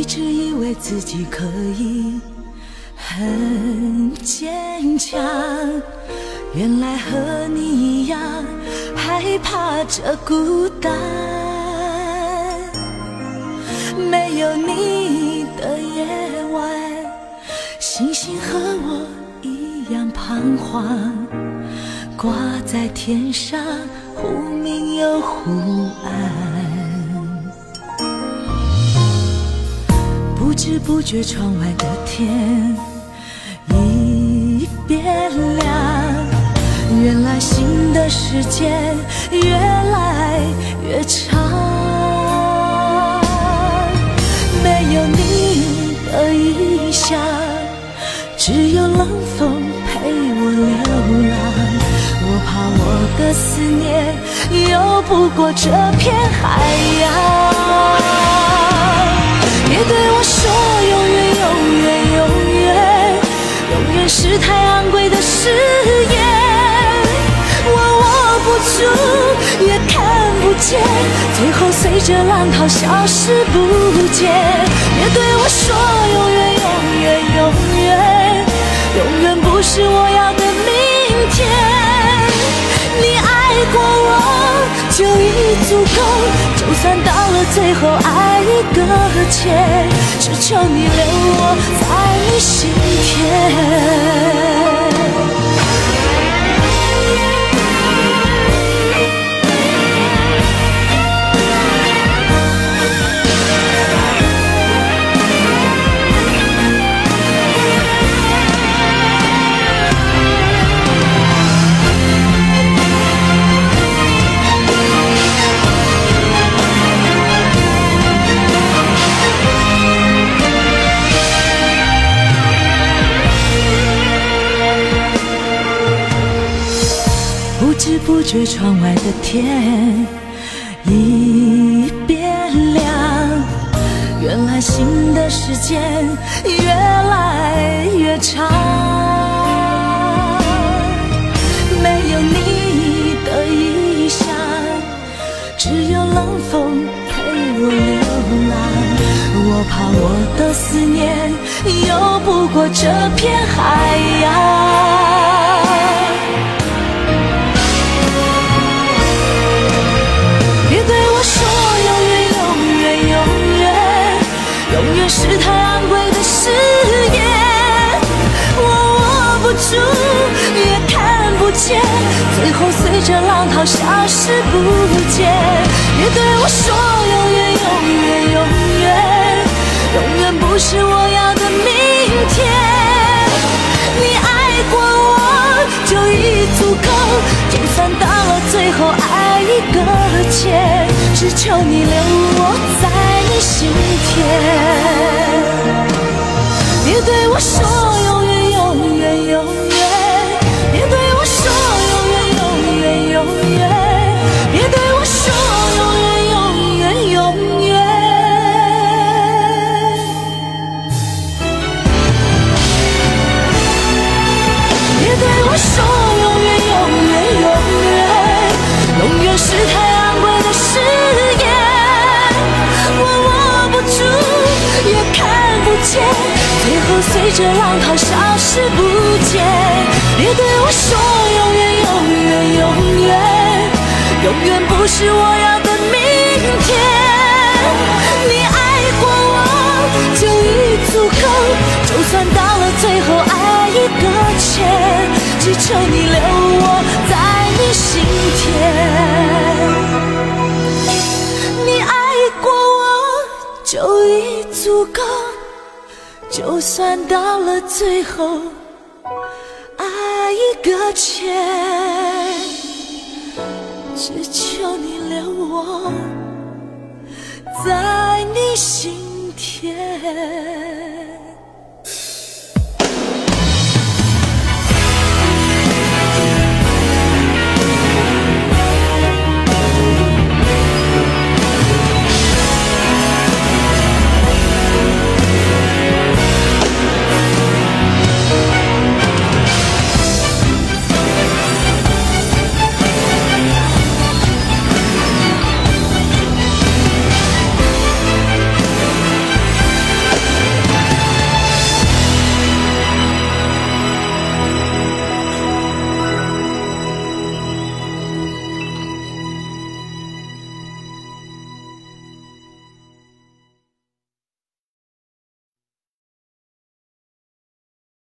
一直以为自己可以很坚强，原来和你一样害怕着孤单。没有你的夜晚，星星和我一样彷徨，挂在天上，忽明又忽暗。不知不觉，窗外的天已变亮。原来新的时间越来越长。没有你的异乡，只有冷风陪我流浪。我怕我的思念游不过这片海洋。最后随着浪涛消失不见。别对我说永远，永远，永远，永远不是我要的明天。你爱过我就已足够，就算到了最后爱已搁浅，只求你留我在你心田。不知不觉，窗外的天已变亮。原来新的时间越来越长。没有你的异乡，只有冷风陪我流浪。我怕我的思念游不过这片海洋。是太昂贵的誓言。我握不住，也看不见，最后随着浪涛消失不见。别对我说永远，永远，永远，永远不是我要的明天。你爱过我就已足够，就算到了最后爱已搁浅，只求你留我在心田。别对我说随着浪涛消失不见。别对我说永远，永远，永远，永远不是我要的明天。你爱过我就已足够，就算到了最后爱已搁浅，只求你留我但到了最后爱已搁浅，只求你留我。在你心田。